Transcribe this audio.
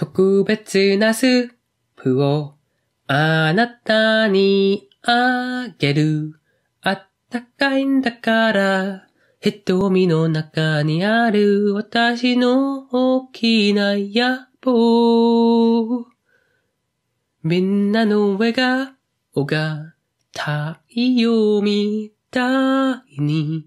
特別なスープをあなたにあげる。あったかいんだから、瞳の中にある私の大きな野望。みんなの笑顔が太陽みたいに